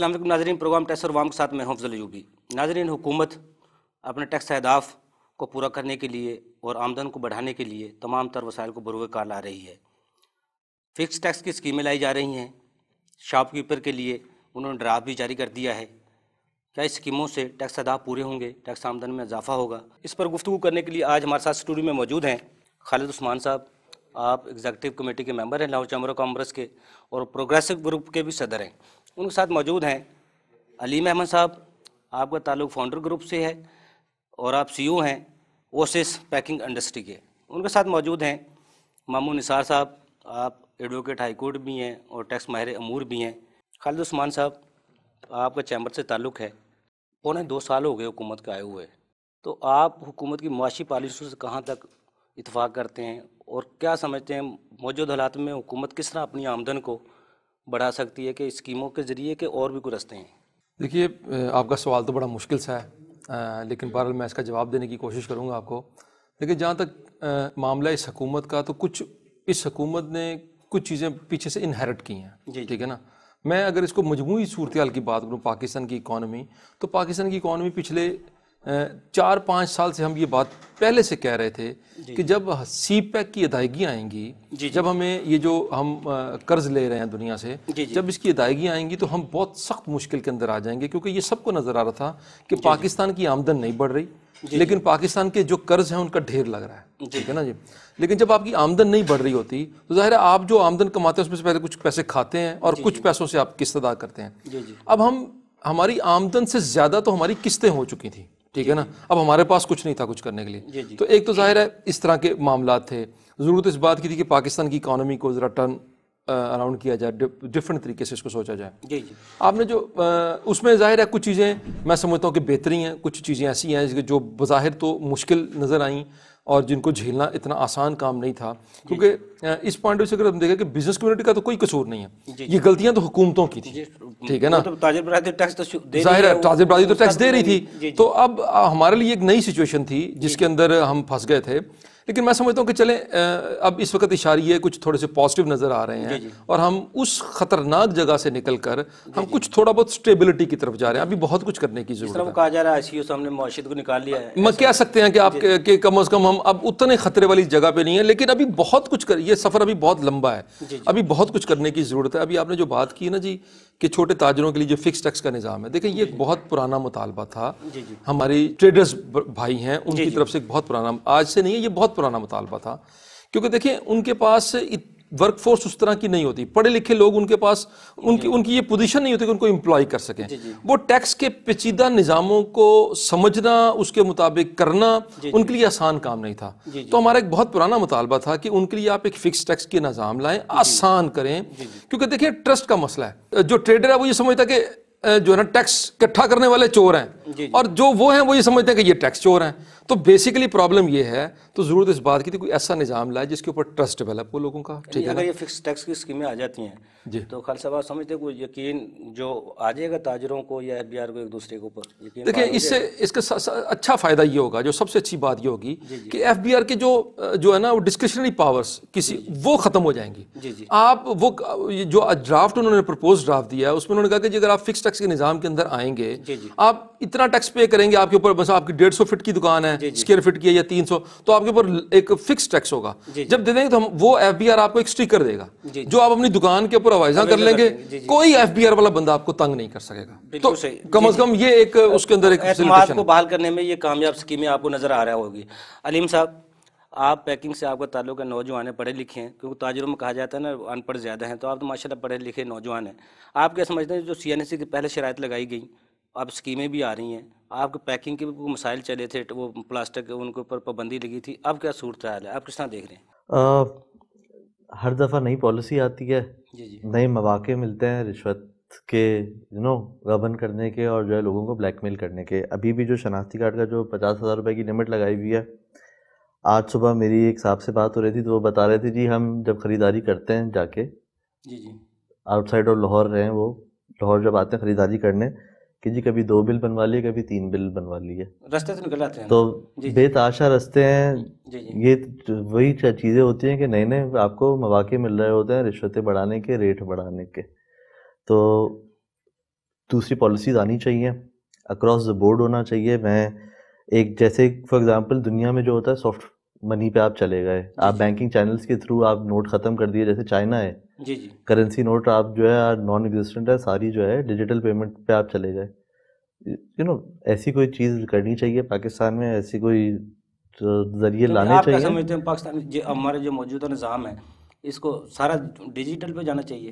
السلام علیکم ناظرین، پروگرام ٹیکس اور وام کے ساتھ میں ہوں افضل یوبی ناظرین، حکومت اپنے ٹیکس اہداف کو پورا کرنے کے لیے اور آمدن کو بڑھانے کے لیے تمام تر وسائل کو بروئے کار لا رہی ہے۔ فکس ٹیکس کی اسکیمیں لائی جا رہی ہیں۔ شاپ کیپر کے لیے انہوں نے ڈرافٹ بھی جاری کر دیا ہے۔ کیا اس اسکیموں سے ٹیکس اہداف پورے ہوں گے؟ ٹیکس آمدن میں اضافہ ہوگا۔ اس پر گفتگو کرنے کے لیے آج ہمارے ساتھ اسٹوڈیو میں موجود ہیں خالد عثمان صاحب۔ آپ ایگزیکٹو کمیٹی کے ممبر ہیں، لاہور چیمبر آف کامرس کے اور پروگریسو گروپ کے بھی صدر ہیں۔ ان کے ساتھ موجود ہیں۔ علیم احمد صاحب، آپ کا تعلق فاؤنڈر گروپ سے ہے اور آپ سی او ہیں اوسس پیکنگ انڈسٹری کے۔ ان کے ساتھ موجود ہیں مامون نثار صاحب، آپ ایڈوکیٹ ہائی کورٹ بھی ہیں اور ٹیکس ماہر امور بھی ہیں۔ خالد عثمان صاحب، آپ کا چیمبر سے تعلق ہے۔ پونے دو سال ہو گئے حکومت کے آئے ہوئے۔ تو آپ حکومت کی معاشی پالیسیوں سے کہاں تک اتفاق کرتے ہیں اور کیا سمجھتے ہیں؟ موجود حالات میں حکومت کس طرح اپنی آمدن کو بڑھا سکتی ہے کہ اسکیموں کے ذریعے کے اور بھی کوئی رستے ہیں؟ دیکھیے آپ کا سوال تو بڑا مشکل سا ہے لیکن بہرحال میں اس کا جواب دینے کی کوشش کروں گا آپ کو۔ لیکن جہاں تک معاملہ اس حکومت کا تو کچھ اس حکومت نے کچھ چیزیں پیچھے سے انہیرٹ کی ہیں۔ جی۔ ٹھیک ہے نا؟ میں اگر اس کو مجموعی صورتحال کی بات کروں پاکستان کی اکانومی تو پاکستان کی اکانومی پچھلے چار پانچ سال سے ہم یہ بات پہلے سے کہہ رہے تھے جی۔ کہ جب سی پیک کی ادائیگیاں آئیں گی جی، جی۔ جب ہمیں یہ جو ہم قرض لے رہے ہیں دنیا سے جب اس کی ادائیگیاں آئیں گی تو ہم بہت سخت مشکل کے اندر آ جائیں گے کیونکہ یہ سب کو نظر آ رہا تھا کہ پاکستان کی آمدن نہیں بڑھ رہی لیکن پاکستان کے جو قرض ہیں ان کا ڈھیر لگ رہا ہے ٹھیک ہے نا جی؟ لیکن جب آپ کی آمدن نہیں بڑھ رہی ہوتی تو ظاہر ہے آپ جو آمدن کماتے ہیں اس میں سے پہلے کچھ پیسے کھاتے ہیں اور کچھ پیسوں سے آپ قسط ادا کرتے ہیں۔ اب ہم ہماری آمدن سے زیادہ تو ہماری قسطیں ہو چکی تھیں ٹھیک ہے نا؟ اب ہمارے پاس کچھ نہیں تھا کچھ کرنے کے لیے. جی، جی۔ تو ایک تو ظاہر ہے اس طرح کے معاملات تھے. ضرورت اس بات کی تھی کہ پاکستان کی اکانومی کو ذرا ٹرن اراؤنڈ کیا جائے ڈفرنٹ طریقے سے اس کو سوچا جائے. جی جی. آپ نے جو اس میں ظاہر ہے کچھ چیزیں میں سمجھتا ہوں کہ بہتری ہیں کچھ چیزیں ایسی ہیں جو بظاہر تو مشکل نظر آئیں اور جن کو جھیلنا اتنا آسان کام نہیں تھا. جی، جی۔ کیونکہ اس پوائنٹ سے اگر ہم دیکھیں کہ بزنس کمیونٹی کا تو کوئی قصور نہیں ہے. جی، یہ غلطیاں تو حکومتوں کی تھی ٹھیک ہے نا؟ ظاہر ہے تاجر برادری تو ٹیکس دے رہی تھی۔ تو اب ہمارے لیے ایک نئی سچویشن تھی جس کے اندر ہم پھنس گئے تھے۔ لیکن میں سمجھتا ہوں کہ چلیں اب اس وقت اشاریہ کچھ تھوڑے سے پازیٹیو نظر آ رہے ہیں جی، جی۔ اور ہم اس خطرناک جگہ سے نکل کر جی، ہم کچھ تھوڑا بہت سٹیبلٹی کی طرف جا رہے ہیں۔ ابھی بہت کچھ کرنے کی ضرورت ہے۔ کہا جا رہا ہے سامنے معاشیت کو نکال لیا ہے میں کہہ سکتے ہیں کہ آپ کہ کم از کم ہم اب اتنے خطرے والی جگہ پہ نہیں ہیں لیکن ابھی بہت کچھ کر یہ سفر ابھی بہت لمبا ہے۔ ابھی بہت کچھ کرنے کی ضرورت ہے۔ ابھی آپ نے جو بات کی نا جی کہ چھوٹے تاجروں کے لیے جو فکس ٹیکس کا نظام ہے۔ دیکھیں یہ ایک بہت پرانا مطالبہ تھا۔ ہماری ٹریڈرز بھائی ہیں ان کی طرف سے ایک بہت پرانا آج سے نہیں ہے یہ بہت پرانا مطالبہ تھا۔ کیونکہ دیکھیں ان کے پاس ورک فورس اس طرح کی نہیں ہوتی۔ پڑھے لکھے لوگ ان کے پاس ان کی ان کی یہ پوزیشن نہیں ہوتی کہ ان کو امپلائی کر سکیں۔ جی، جی۔ وہ ٹیکس کے پیچیدہ نظاموں کو سمجھنا اس کے مطابق کرنا جی، ان کے لیے آسان کام نہیں تھا۔ تو ہمارا ایک بہت پرانا مطالبہ تھا کہ ان کے لیے آپ ایک فکس ٹیکس کے نظام لائیں آسان کریں۔ کیونکہ دیکھیں ٹرسٹ کا مسئلہ ہے۔ جو ٹریڈر ہے وہ یہ سمجھتا کہ جو ہے نا ٹیکس کٹھا کرنے والے چور ہیں۔ اور جو وہ ہیں وہ یہ سمجھتے ہیں کہ یہ ٹیکس چور ہیں۔ تو بیسیکلی پرابلم یہ ہے تو ضرورت اس بات کی تھی کوئی ایسا نظام لائے جس کے اوپر ٹرسٹ ڈیولپ ہو لوگوں کا۔ ٹھیک ہے اگر یہ فکس ٹیکس کی اسکیمیں آ جاتی ہیں جی۔ تو خالصہ بات سمجھتے ہیں کوئی یقین جو آ جائے گا تاجروں کو یا ایف بی آر کو ایک دوسرے کے اوپر؟ دیکھیں اس سے اس کا اچھا فائدہ یہ ہوگا جو سب سے اچھی بات یہ ہوگی جی، جی۔ کہ ایف بی آر کے جو جو ہے نا وہ ڈسکرشنری پاورس کسی جی، وہ ختم ہو جائیں گی۔ آپ وہ جو ڈرافٹ انہوں نے پرپوز ڈرافٹ دیا ہے اس میں انہوں نے کہا کہ اگر آپ فکس ٹیکس کے نظام کے اندر آئیں گے آپ اتنا ٹیکس پے کریں گے؟ آپ کے اوپر بس آپ کی ڈیڑھ سو فٹ کی دکان ہے اسکوائر فٹ کی یا تین سو تو آپ کے اوپر ایک فکس ٹیکس ہوگا۔ جی، جی۔ جب دے دیں گے تو وہ ایف بی آر آپ کو ایک اسٹیکر دے گا۔ جی، جو آپ اپنی دکان کے اوپر اوائزہ کر لیں گے کوئی ایف بی آر والا بندہ آپ کو تنگ نہیں کر سکے گا۔ تو کم از کم یہ ایک اس کے اندر ایک اعتماد کو بحال کرنے میں یہ کامیاب سکیمیں آپ کو نظر آ رہا ہوگی۔ علیم صاحب آپ پیکنگ سے آپ کا تعلق ہے نوجوان ہیں پڑھے لکھے ہیں کیونکہ تاجروں میں کہا جاتا ہے نا ان پڑھ زیادہ ہیں تو آپ تو ماشاء اللہ پڑھے لکھے نوجوان ہیں۔ آپ کیا سمجھتے ہیں جو سی این ایس سی کی پہلے شرائط لگائی گئی اب اسکیمیں بھی آ رہی ہیں۔ آپ کے پیکنگ کے بھی مسائل چلے تھے وہ پلاسٹک ان کے اوپر پابندی لگی تھی۔ اب کیا صورت حال ہے؟ آپ کس طرح دیکھ رہے ہیں؟ ہر دفعہ نئی پالیسی آتی ہے۔ جی جی۔ نئے مواقع ملتے ہیں رشوت کے یو نو غبن کرنے کے اور جو ہے لوگوں کو بلیک میل کرنے کے۔ ابھی بھی جو شناختی کارڈ کا جو پچاس ہزار روپے کی لمٹ لگائی ہوئی ہے۔ آج صبح میری ایک صاحب سے بات ہو رہی تھی تو وہ بتا رہے تھے جی ہم جب خریداری کرتے ہیں جا کے جی جی۔ آؤٹ سائڈ اور لاہور رہے ہیں وہ لاہور جب آتے ہیں خریداری کرنے کہ جی کبھی دو بل بنوا لیے کبھی تین بل بنوا لیے۔ رستے سے نکل آتے ہیں۔ تو جی، جی۔ بے تاشا رستے ہیں۔ جی، یہ وہی چیزیں ہوتی ہیں کہ نئے نئے آپ کو مواقع مل رہے ہوتے ہیں رشوتیں بڑھانے کے ریٹ بڑھانے کے۔ تو دوسری پالیسیز آنی چاہیے۔ اکراس دا بورڈ ہونا چاہیے۔ میں ایک جیسے فار ایگزامپل دنیا میں جو ہوتا ہے سافٹ منی پہ آپ چلے گئے۔ آپ بینکنگ چینلس کے تھرو آپ نوٹ ختم کر دیے جیسے چائنا ہے۔ جی جی۔ کرنسی نوٹ آپ جو ہے نان ایگزسٹنٹ ہے ساری جو ہے ڈیجیٹل پیمنٹ پہ آپ چلے گئے۔ یو نو ایسی کوئی چیز کرنی چاہیے پاکستان میں ایسی کوئی ذریعے لانے آپ چاہیے؟ سمجھتے ہیں پاکستان ہمارے جو موجودہ نظام ہے اس کو سارا ڈیجیٹل پہ جانا چاہیے۔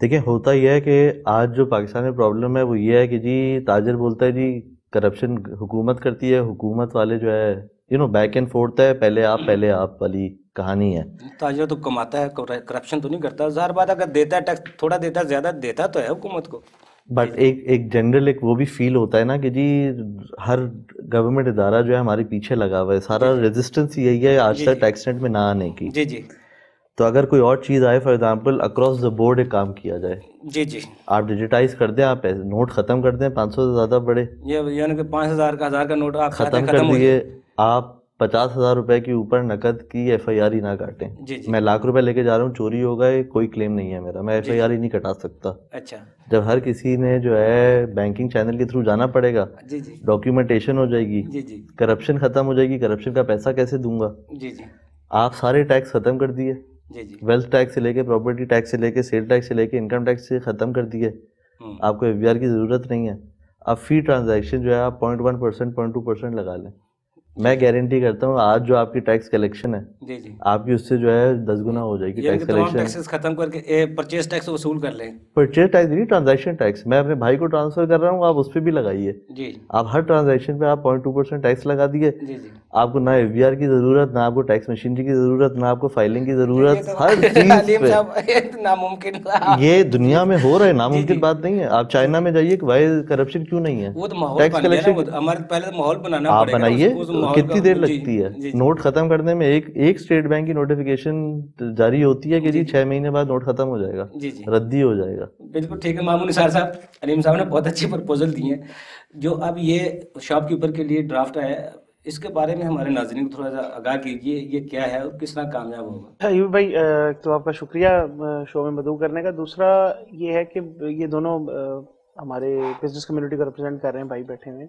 دیکھیں ہوتا یہ ہے کہ آج جو پاکستان میں پرابلم ہے وہ یہ ہے کہ جی تاجر بولتا ہے جی کرپشن حکومت کرتی ہے حکومت والے جو ہے you know back and forth ہے پہلے آپ پہلے آپ والی کہانی ہے۔ تاجر تو کماتا ہے کرپشن تو نہیں کرتا۔ ظاہر بات اگر دیتا ہے ٹیکس تھوڑا دیتا ہے زیادہ دیتا تو ہے حکومت کو۔ بٹ ایک ایک جنرل ایک وہ بھی فیل ہوتا ہے نا کہ جی ہر گورنمنٹ ادارہ جو ہے ہمارے پیچھے لگا ہوا ہے۔ سارا ریزسٹنس یہی ہے آج تک ٹیکس نیٹ میں نہ آنے کی۔ جی جی۔ تو اگر کوئی اور چیز آئے for example across the board ایک کام کیا جائے۔ جی جی۔ آپ ڈیجیٹائز کر دیں آپ نوٹ ختم کر دیں پانچ سو سے زیادہ بڑے یعنی کہ پانچ ہزار کا ہزار کا نوٹ آپ ختم کر دیے۔ آپ پچاس ہزار روپے کے اوپر نقد کی ایف آئی آر ہی نہ کاٹیں۔ جی جی۔ میں لاکھ روپے لے کے جا رہا ہوں چوری ہو گئے کوئی کلیم نہیں ہے میرا۔ میں ایف آئی آر ہی نہیں کٹا سکتا۔ اچھا۔ جب ہر کسی نے جو ہے بینکنگ چینل کے تھرو جانا پڑے گا جی جی۔ ڈاکیومنٹیشن ہو جائے گی جی جی۔ کرپشن ختم ہو جائے گی کرپشن کا پیسہ کیسے دوں گا؟ جی جی۔ آپ سارے ٹیکس ختم کر دیے۔ جی جی۔ ویلتھ ٹیکس سے لے کے پراپرٹی ٹیکس سے لے کے سیل ٹیکس سے لے کے انکم ٹیکس سے ختم کر دیے۔ آپ کو ایف بی آر کی ضرورت نہیں ہے۔ اب فی ٹرانزیکشن جو ہے آپ point one percent point two percent لگا لیں۔ میں گارنٹی کرتا ہوں آج جو آپ کی ٹیکس کلیکشن ہے جی جی۔ آپ کی اس سے جو ہے دس گنا ہو جائے گی یعنی ٹیکس تمام کلیکشن ختم کر کے پرچیز ٹیکس وصول کر لیں۔ پرچیز ٹیکس نہیں ٹرانزیکشن ٹیکس میں اپنے بھائی کو ٹرانسفر کر رہا ہوں آپ اس پہ بھی لگائیے۔ جی۔ آپ ہر ٹرانزیکشن پہ آپ پوائنٹ ٹو پرسینٹ ٹیکس لگا دیے جی جی۔ آپ کو نہ ایف بی آر کی ضرورت نہ آپ کو ٹیکس مشینری کی ضرورت نہ آپ کو فائلنگ کی ضرورت ہر چیز ناممکن یہ دنیا میں ہو رہا ہے جی، ناممکن بات نہیں ہے۔ آپ چائنا میں جائیے کہ بھائی کرپشن کیوں نہیں ہے؟ وہ تو ماحول ٹیکس کلیکشن پہلے ماحول بنانا آپ بنائیے۔ کتنی دیر جی، لگتی ہے؟ جی جی نوٹ ختم کرنے میں ایک ایک اسٹیٹ بینک کی نوٹیفیکیشن جاری ہوتی ہے کہ جی چھ مہینے بعد نوٹ ختم ہو جائے گا۔ ردی ہو جائے گا۔ بالکل ٹھیک ہے مامون نثار صاحب علیم صاحب نے بہت اچھی پرپوزل دی ہیں۔ جو اب یہ شاپ کیپر کے لیے ڈرافٹ ہے اس کے بارے میں ہمارے ناظرین کو تھوڑا سا آگاہ کیجیے یہ کیا ہے اور کس طرح کامیاب ہوگا ایوب بھائی ایک تو آپ کا شکریہ شو میں مدعو کرنے کا۔ دوسرا یہ ہے کہ یہ دونوں ہمارے بزنس کمیونٹی کو ریپرزینٹ کر رہے ہیں بھائی بیٹھے ہوئے۔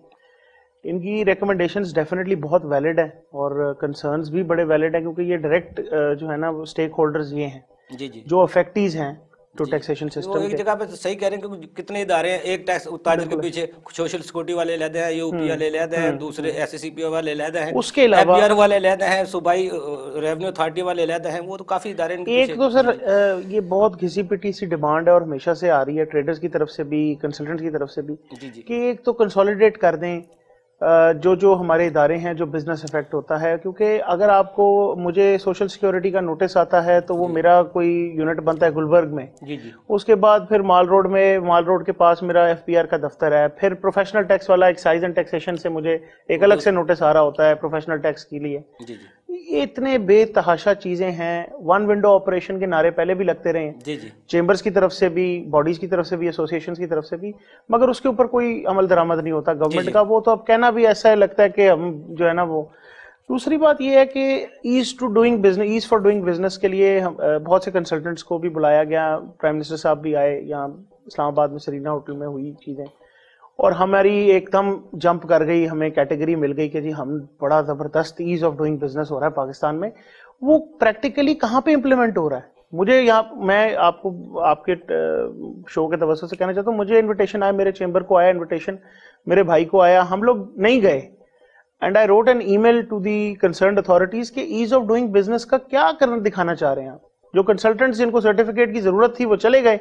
ان کی ریکمنڈیشنز ڈیفینیٹلی بہت ویلڈ ہیں اور کنسرنز بھی بڑے ویلڈ ہیں کیونکہ یہ ڈائریکٹ جو ہے نا وہ اسٹیک ہولڈرز یہ ہیں جی جی۔ جو افیکٹیز ہیں ٹو ٹیکسیشن سسٹم ایک جگہ پہ صحیح کہہ رہے ہیں کہ کتنے ادارے ہیں ایک ٹیکس تاجر کے پیچھے سوشل سیکورٹی والے علیحدہ ہیں یو پی والے علیحدہ ہیں دوسرے ایس سی پی والے علیحدہ ہیں اس کے علاوہ بی آر والے علیحدہ ہیں صوبائی ریونیو اتھارٹی والے علیحدہ ہیں وہ تو کافی ادارے کے ایک تو سر یہ بہت گھسی پٹی سی ڈیمانڈ ہے اور ہمیشہ سے آ رہی ہے ٹریڈرز کی طرف سے بھی کنسلٹنٹ کی طرف سے بھی جی جی۔ کہ ایک تو کنسولیڈیٹ کر دیں۔ جو جو ہمارے ادارے ہیں جو بزنس افیکٹ ہوتا ہے کیونکہ اگر آپ کو مجھے سوشل سیکیورٹی کا نوٹس آتا ہے تو وہ میرا کوئی یونٹ بنتا ہے گلبرگ میں۔ جی جی۔ اس کے بعد پھر مال روڈ میں مال روڈ کے پاس میرا ایف پی آر کا دفتر ہے۔ پھر پروفیشنل ٹیکس والا ایکسائز اینڈ ٹیکسیشن سے مجھے ایک الگ سے نوٹس آ رہا ہوتا ہے پروفیشنل ٹیکس کے لیے۔ جی جی۔ یہ اتنے بے تحاشا چیزیں ہیں۔ ون ونڈو آپریشن کے نعرے پہلے بھی لگتے رہے۔ ہیں جی جی۔ چیمبرز کی طرف سے بھی باڈیز کی طرف سے بھی ایسوسیشنز کی طرف سے بھی۔ مگر اس کے اوپر کوئی عمل درآمد نہیں ہوتا۔ گورنمنٹ کا وہ تو اب کہنا بھی ایسا ہے لگتا ہے کہ ہم جو ہے نا وہ۔ دوسری بات یہ ہے کہ ease to doing business ease for doing business کے لیے ہم بہت سے کنسلٹنٹس کو بھی بلایا گیا۔ پرائم منسٹر صاحب بھی آئے۔ یہاں اسلام آباد میں سرینا ہوٹل میں ہوئی چیزیں۔ اور ہماری ایک دم جمپ کر گئی، ہمیں کیٹیگری مل گئی کہ جی ہم بڑا زبردست ایز آف ڈوئنگ بزنس ہو رہا ہے پاکستان میں۔ وہ پریکٹیکلی کہاں پہ امپلیمنٹ ہو رہا ہے؟ مجھے یہاں، میں آپ کو، آپ کے شو کے توسط سے کہنا چاہتا ہوں، مجھے انویٹیشن آیا، میرے چیمبر کو آیا انویٹیشن میرے بھائی کو آیا، ہم لوگ نہیں گئے۔ And I wrote an email to the concerned authorities کہ ایز آف ڈوئنگ بزنس کا کیا کرنا دکھانا چاہ رہے ہیں آپ۔ جو کنسلٹنٹس جن کو سرٹیفکیٹ کی ضرورت تھی وہ چلے گئے۔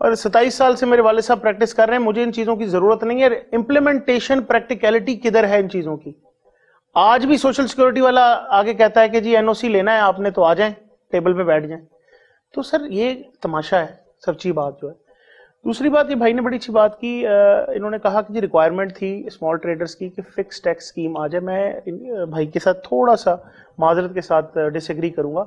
اور ستائیس سال سے میرے والد صاحب پریکٹس کر رہے ہیں، مجھے ان چیزوں کی ضرورت نہیں ہے۔ امپلیمنٹیشن پریکٹیکلٹی کدھر ہے ان چیزوں کی؟ آج بھی سوشل سیکورٹی والا آگے کہتا ہے کہ جی این او سی لینا ہے، آپ نے تو آ جائیں ٹیبل پہ بیٹھ جائیں۔ تو سر، یہ تماشا ہے سچی بات جو ہے۔ دوسری بات، یہ بھائی نے بڑی اچھی بات کی۔ انہوں نے کہا کہ جی ریکوائرمنٹ تھی اسمال ٹریڈرز کی کہ فکس ٹیکس اسکیم آ جائے۔ میں بھائی کے ساتھ تھوڑا سا معذرت کے ساتھ ڈس ایگری کروں گا۔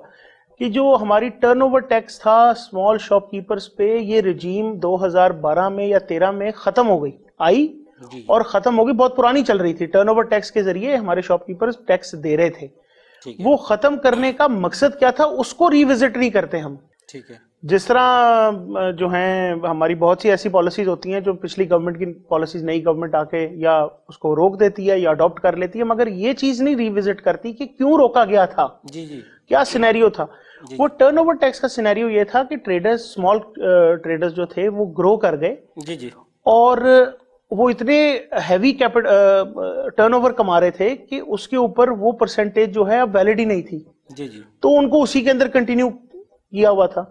کہ جو ہماری ٹرن اوور ٹیکس تھا اسمال شاپ کیپرز پہ یہ رجیم دو ہزار بارہ میں یا تیرہ میں ختم ہو گئی آئی اور ختم ہو گئی بہت پرانی چل رہی تھی۔ ٹرن اوور ٹیکس کے ذریعے ہمارے شاپ کیپرز ٹیکس دے رہے تھے۔ وہ ختم کرنے کا مقصد کیا تھا؟ اس کو ریوزٹ نہیں کرتے ہم۔ ٹھیک ہے۔ جس طرح جو ہیں ہماری بہت سی ایسی پالیسیز ہوتی ہیں جو پچھلی گورنمنٹ کی پالیسیز نئی گورنمنٹ آ کے یا اس کو روک دیتی ہے یا اڈاپٹ کر لیتی ہے مگر یہ چیز نہیں ریوزٹ کرتی کہ کیوں روکا گیا تھا۔ جی جی۔ کیا سینیریو تھا؟ وہ ٹرن اوور ٹیکس کا سینیریو یہ تھا کہ ٹریڈرز اسمال ٹریڈرز جو تھے وہ گرو کر گئے جی جی۔ اور وہ اتنے ہیوی ٹرن اوور کما رہے تھے کہ اس کے اوپر وہ پرسنٹیج جو ہے اب ویلڈ ہی نہیں تھی۔ جی جی۔ تو ان کو اسی کے اندر کنٹینیو کیا ہوا تھا۔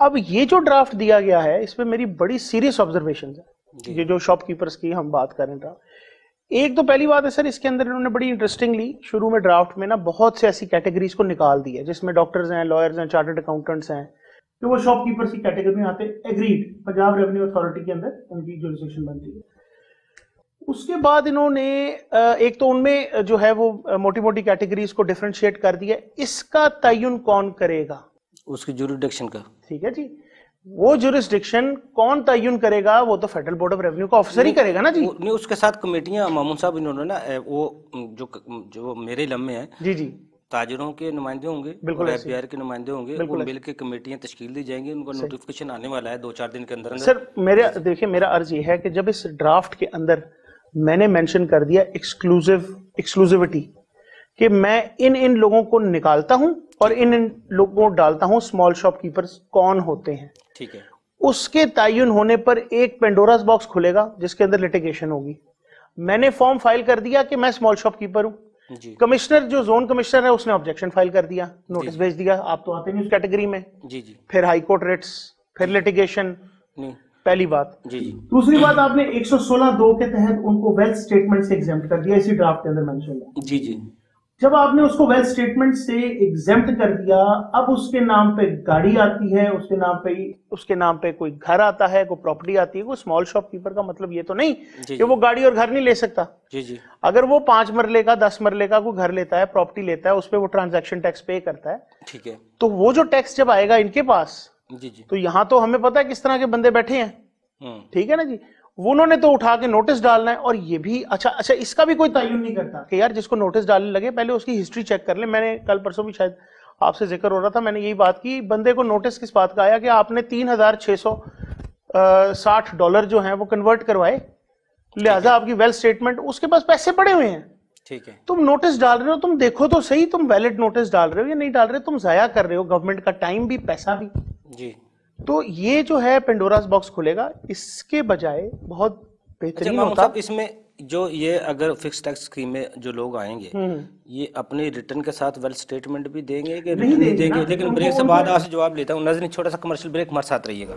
اب یہ جو ڈرافٹ دیا گیا ہے اس پہ میری بڑی سیریس آبزرویشن ہے یہ جو شاپ کیپرز کی ہم بات کریں رہا ایک تو پہلی بات ہے سر اس کے اندر انہوں نے بڑی انٹرسٹنگلی شروع میں ڈرافٹ میں نا بہت سے ایسی کیٹیگریز کو نکال دی ہے جس میں ڈاکٹرز ہیں لائرز ہیں چارٹرڈ اکاؤنٹنٹس ہیں کہ وہ شاپ کیپرز کی کیٹیگری میں آتے ایگریڈ پنجاب ریونیو اتھارٹی کے اندر ان کی جوریسیکشن بنتی ہے۔ اس کے بعد انہوں نے ایک تو ان میں جو ہے وہ موٹی موٹی کیٹیگریز کو ڈیفرنشیٹ کر دیا اس کا تعین کون کرے گا؟ اس کی جوریڈکشن کا۔ ٹھیک ہے جی۔ وہ جورسڈکشن کون تعین کرے گا؟ وہ تو فیڈرل بورڈ آف ریونیو کا آفیسر ہی کرے گا نا جی؟ نہیں اس کے ساتھ کمیٹیاں مامون صاحب انہوں نے نا وہ جو جو میرے لمحے ہیں جی جی۔ تاجروں کے نمائندے ہوں گے بالکل ایف بی آر کے نمائندے ہوں گے وہ مل کے کمیٹیاں تشکیل دی جائیں گی ان کا نوٹیفکیشن آنے والا ہے دو چار دن کے اندر سر میرے دیکھیں میرا عرض یہ ہے کہ جب اس ڈرافٹ کے اندر میں نے مینشن کر دیا ایکسکلوزیو ایکسکلوزیوٹی کہ میں ان ان لوگوں کو نکالتا ہوں اور ان ان لوگوں کو ڈالتا ہوں اسمال شاپ کیپرز کون ہوتے ہیں؟ ٹھیک ہے۔ اس کے تعین ہونے پر ایک پینڈوراز باکس کھلے گا جس کے اندر لٹیگیشن ہوگی۔ میں نے فارم فائل کر دیا کہ میں اسمال شاپ کیپر ہوں۔ جی۔ کمشنر جو زون کمشنر ہے اس نے آبجیکشن فائل کر دیا نوٹس بھیج دیا۔ آپ تو آتے نہیں اس کیٹیگری میں۔ جی جی۔ پھر ہائی کورٹ ریٹس پھر لٹیگیشن نہیں۔ پہلی بات۔ جی جی۔ دوسری بات آپ نے ایک سو سولہ دو کے تحت ان کو ویلتھ اسٹیٹمنٹ سے ایگزامٹ کر دیا اسی ڈرافٹ کے اندر مینشن جی جی۔ جب آپ نے اس کو ویلتھ اسٹیٹمنٹ سے ایگزامٹ کر دیا اب اس کے نام پہ گاڑی آتی ہے اس کے نام پہ اس کے نام پہ کوئی گھر آتا ہے کوئی پراپرٹی آتی ہے کوئی اسمال شاپ کیپر کا مطلب یہ تو نہیں جی کہ وہ گاڑی اور گھر نہیں لے سکتا۔ جی جی۔ اگر وہ پانچ مرلے کا دس مرلے کا کوئی گھر لیتا ہے پراپرٹی لیتا ہے اس پہ وہ ٹرانزیکشن ٹیکس پے کرتا ہے ٹھیک ہے۔ تو وہ جو ٹیکس جب آئے گا ان کے پاس جی جی۔ تو یہاں تو ہمیں پتا ہے کس طرح کے بندے بیٹھے ہیں۔ ٹھیک ہے نا جی؟ انہوں نے تو اٹھا کے نوٹس ڈالنا ہے اور یہ بھی اچھا اچھا اس کا بھی کوئی تعین نہیں کرتا کہ یار جس کو نوٹس ڈالنے لگے پہلے اس کی ہسٹری چیک کر لیں۔ میں نے کل پرسوں بھی شاید آپ سے ذکر ہو رہا تھا میں نے یہی بات کی بندے کو نوٹس کس بات کا آیا کہ آپ نے تین ہزار چھ سو ساٹھ ڈالر جو ہیں وہ کنورٹ کروائے۔ لہٰذا آپ کی ویل اسٹیٹمنٹ اس کے پاس پیسے پڑے ہوئے ہیں۔ ٹھیک ہے۔ تم نوٹس ڈال رہے ہو تم دیکھو تو صحیح تم ویلڈ نوٹس ڈال رہے ہو یا نہیں ڈال رہے تم ضائع کر رہے ہو۔ گورنمنٹ کا ٹائم بھی پیسہ بھی۔ جی۔ تو یہ جو ہے پینڈوراز باکس کھلے گا اس کے بجائے بہت بہترین اچھا ہوتا۔ صاحب اس میں جو یہ اگر فکس ٹیکس اسکیم میں جو لوگ آئیں گے یہ اپنے ریٹرن کے ساتھ ویل اسٹیٹمنٹ بھی دیں گے کہ ریٹرن دیں گے لیکن بریک سے بعد آپ سے جواب لیتا ہوں۔ نظر چھوٹا سا کمرشل بریک ہمارے ساتھ رہیے گا۔